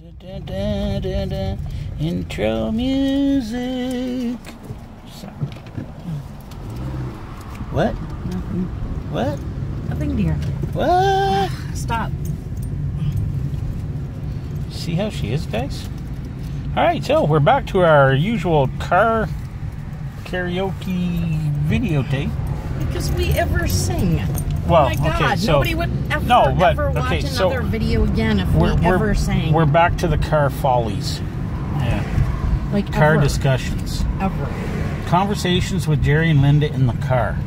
Da, da, da, da. Intro music. So- What? What? Nothing, dear. What? Stop. See how she is, guys? All right, so we're back to our usual car karaoke videotape. Because we ever sing. Well, oh my God, okay, so nobody would ever, No, but- ever watch okay, so another video again if we're we we're, sang. we're back to the car follies. Yeah, like car ever, discussions, ever. conversations with Jerry and Linda in the car.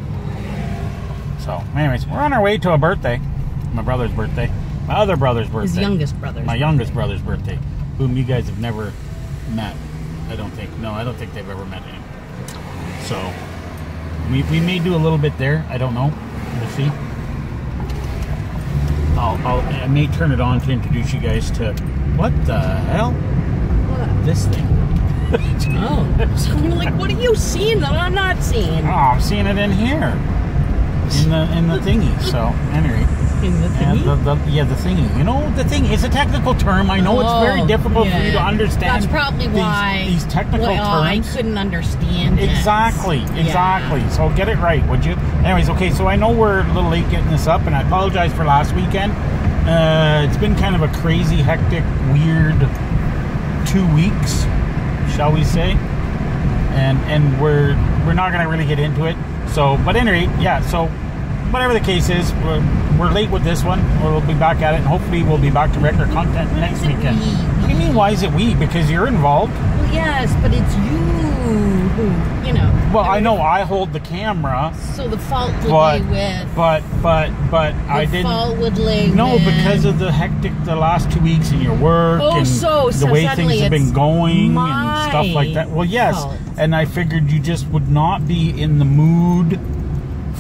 So, anyways, we're on our way to a birthday, my brother's birthday, my other brother's birthday, His youngest brother. my youngest brother's birthday, whom you guys have never met. I don't think. No, I don't think they've ever met him. So we, we may do a little bit there. I don't know. We'll see. I'll, I'll I may turn it on to introduce you guys to what the hell What? this thing. Oh, so I'm like, what are you seeing that I'm not seeing? Oh, I'm seeing it in here in the in the thingy. So anyway. In the thingy? the, the, yeah, the thingy. You know, the thing. is a technical term. I know it's very Oh, difficult for you to understand. That's probably these, why these technical well, I terms. couldn't understand it. Exactly, Yeah. exactly. So get it right, would you? Anyways, okay, so I know we're a little late getting this up, and I apologize for last weekend. Uh, it's been kind of a crazy, hectic, weird two weeks, shall we say? And and we're we're not gonna really get into it. So, but anyway, yeah. So, whatever the case is, we're, we're late with this one. or We'll be back at it, and hopefully we'll be back to regular content Why next weekend. we? What do you mean? Why is it we? Because you're involved. Well, yes, but it's you who, you know. Well, I know I hold the camera. So the fault would but lay with. but but but the I didn't. fault would lay No, with. because of the hectic the last two weeks in your work Oh, and so- the so way things have been going and stuff like that. Well, yes, fault. and I figured you just would not be in the mood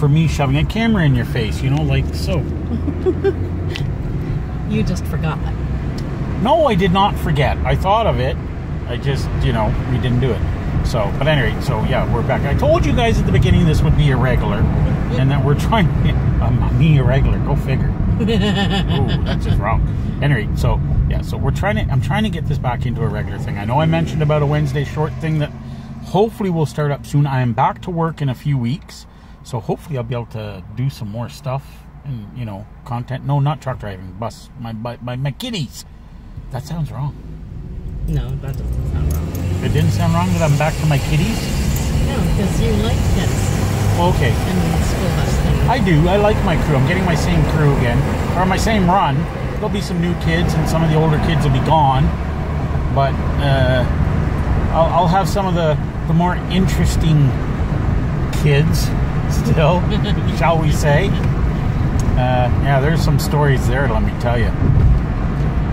for me shoving a camera in your face. You know, like so. You just forgot. No, I did not forget. I thought of it. I just, you know, we didn't do it. So, but anyway, so yeah, we're back. I told you guys at the beginning this would be irregular, and that we're trying. Um, me irregular, go figure. Ooh, that's just wrong. Anyway, so yeah, so we're trying to. I'm trying to get this back into a regular thing. I know I mentioned about a Wednesday short thing that hopefully will start up soon. I am back to work in a few weeks, so hopefully I'll be able to do some more stuff and you know content. No, not truck driving, bus. My my my, my kitties. That sounds wrong. No, that doesn't sound wrong. It didn't sound wrong that I'm back to my kitties. No, because you like kids Okay, and the school bus thing. I do. I like my crew. I'm getting my same crew again, or my same run. There'll be some new kids, and some of the older kids will be gone. But uh, I'll, I'll have some of the the more interesting kids still, shall we say? Uh, yeah, there's some stories there. Let me tell you.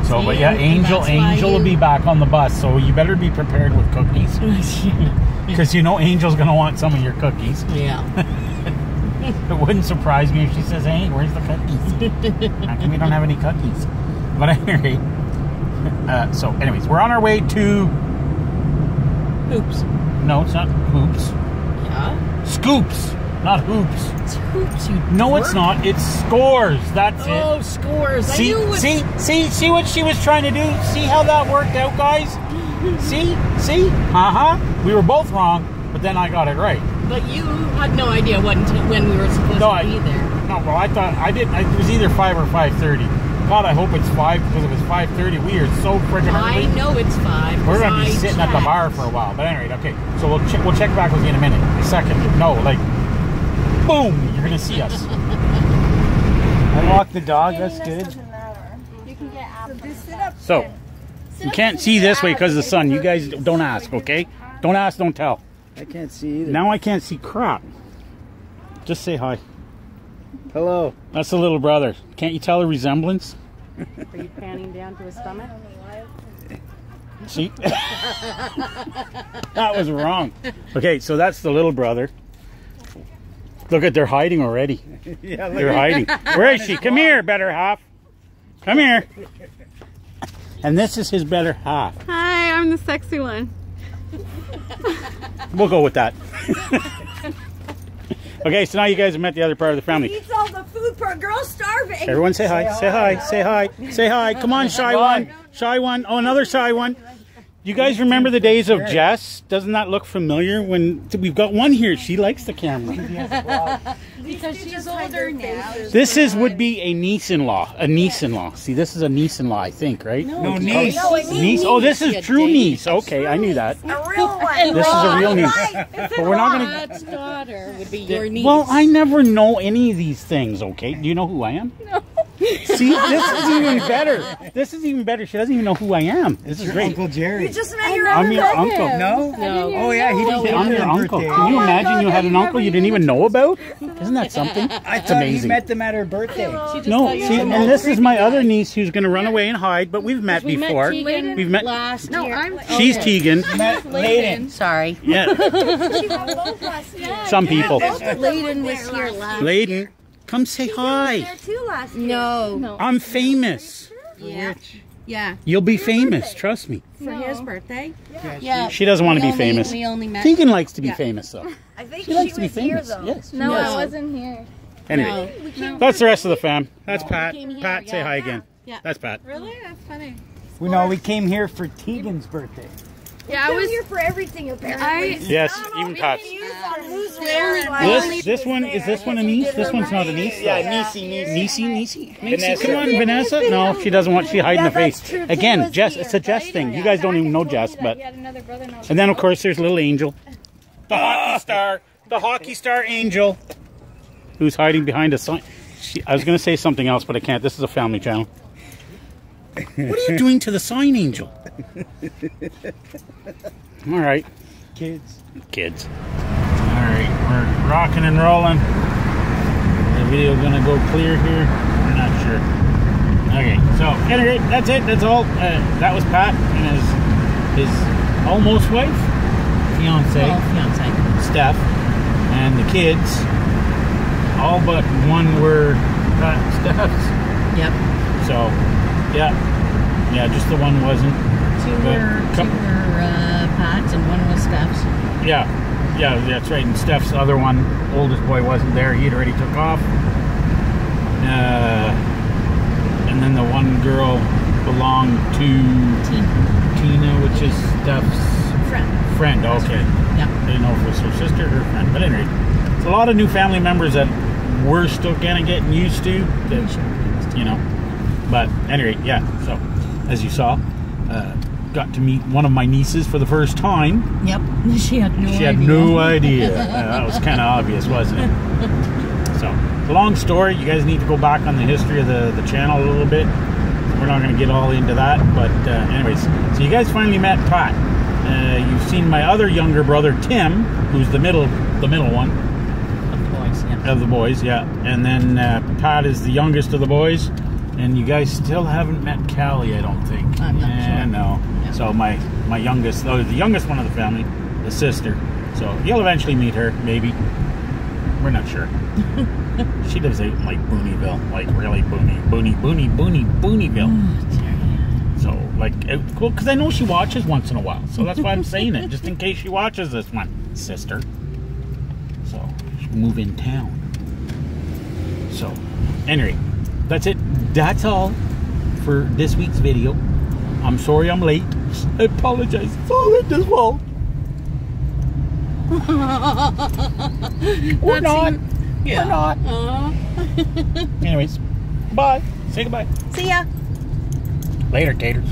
So, but yeah, Angel, Angel will be back on the bus. So you better be prepared with cookies, because you know Angel's gonna want some of your cookies. yeah. It wouldn't surprise me if she says, "Hey, where's the cookies? How come we don't have any cookies?" But anyway, uh, so anyways, we're on our way to. Hoops. No, it's not hoops. Yeah. Scoops, not hoops. It's hoops, you No, it's not. It's scores. That's Oh, it. Oh, scores. See, see, see, see what she was trying to do. See how that worked out, guys. See, see, uh huh. We were both wrong, but then I got it right. But you had no idea when, when we were supposed No, to I- be there. No, well, I thought I didn't. It was either five or five thirty. God, I hope it's five because if it's five thirty, we are so freaking I know it's five. We're gonna be I sitting at the bar for a while. But anyway, okay. So we'll check. We'll check back with you in a minute. A second. No, like, boom! You're gonna see us. I walk the dog. That's good. You can get. So you can't see this way because of the sun. You guys don't ask, okay? Don't ask, don't tell. I can't see either. Now I can't see crap. Just say hi. Hello. That's the little brother. Can't you tell a resemblance? Are you panning down to his stomach? See? that was wrong. Okay, so that's the little brother. Look at they're hiding already. Yeah, They're hiding. Where is she? Come here, better half. Come here. And this is his better half. Hi, I'm the sexy one. We'll go with that. Okay, so now you guys have met the other part of the family. Eats all the food for a girl starving. Everyone say hi. Say hi. Say hi. Say hi. Come on, shy one. Shy one. Oh, another shy one. You guys remember the days of Jess? Doesn't that look familiar? When we've got one here, she likes the camera. Because she's older now. This is would be a niece-in-law. A niece-in-law. See, this is a niece-in-law, I think, right? No, niece. No, it's Niece. Oh, this is true niece. Okay, I knew that. a real one. This is a real niece. But we're not gonna. God's daughter would be your niece. Well, I never know any of these things. Okay, do you know who I am? No. See, this is even better. This is even better. She doesn't even know who I am. This is Your great. Uncle Jerry. You just met your I'm your uncle. uncle. No? No. Oh, yeah, he didn't I'm your uncle. Can you imagine you had an uncle you didn't even know about? Isn't that something? I It's thought you met them at her birthday. She just No, see, and this is my other niece who's going to run away and hide, but we've met We before. Tegan We've met. last No, year. I'm. She's Tegan. Met Layden. Sorry. Yeah, She got both last year. some people. Layden was here last Layden, come say There hi. too last year. No. No. I'm famous. Yeah. Yeah. You'll be famous. Trust me. For his birthday? Yeah. Yeah. She doesn't want to be only- famous. We only met. Tegan likes to be Yeah. famous, though. I think She likes to be was here though. Yes. No, Yes. I wasn't here. Anyway, No. that's the rest of the fam. That's Pat. here, Pat, say hi again. Yeah. That's Pat. Really? That's funny. We know we came here for Tegan's birthday. Yeah, I was. here for everything apparently. I- Yes, even Pat. Confused on who's there and why This this one there. is this one a niece? This one's not a niece. Yeah, though. niecey, niecey. Niecey, niecey. Vanessa. Come on, Vanessa. No, she doesn't want. She hiding the face. Again, Jess. It's a Jess thing. You guys don't even know Jess, but He had another brother. No. and then of course there's little Angel, the hockey star, the hockey star Angel, who's hiding behind a sign. She, I was going to say something else, but I can't. This is a family channel. What are you doing to the sign, Angel? All right. Kids. kids. All right, we're rocking and rolling. The video gonna go clear here? I'm not sure. Okay, so anyway, that's it. That's all. Uh, that was Pat and his his almost wife, fiance, Well, fiance. Steph, and the kids. All but one were Pat and Steph's. Yep. So, yeah, yeah, just the one wasn't. Two were, two were uh, Pat's and one was Steph's. Yeah, yeah, that's right. And Steph's other one, oldest boy, wasn't there. He'd already took off. Uh, and then the one girl belonged to Tina. Tina, which is Steph's Friend. friend. Okay. Yeah. Didn't know if it was her sister or her friend. But anyway, it's a lot of new family members that we're still kind of getting used to. That, you know. But anyway, yeah. So, as you saw, uh, got to meet one of my nieces for the first time. Yep. She had no She idea. had no idea. Uh, that was kind of obvious, wasn't it? So, long story. You guys need to go back on the history of the, the channel a little bit. We're not going to get all into that. But, uh, anyways, so you guys finally met Pat. Uh, you've seen my other younger brother, Tim, who's the middle, the middle one Of the boys, yeah. of the boys, yeah. And then uh, Pat is the youngest of the boys. And you guys still haven't met Callie, I don't think. I'm not yeah, sure. no. Yeah. So my my youngest, oh, the youngest one of the family, the sister. So you'll eventually meet her, maybe. We're not sure. she lives out in like Booneyville, like really Booney, Booney, Booney, Booney, Booneyville. Oh, So like, it, well, because I know she watches once in a while, so that's why I'm saying it, just in case she watches this one, sister. So she'll move in town. So, anyway, that's it. That's all for this week's video. I'm sorry I'm late. I apologize. It's all Linda's fault. We're not. Yeah. We're not. Uh-huh. Aw. Anyways, bye. Say goodbye. See ya. Later, taters.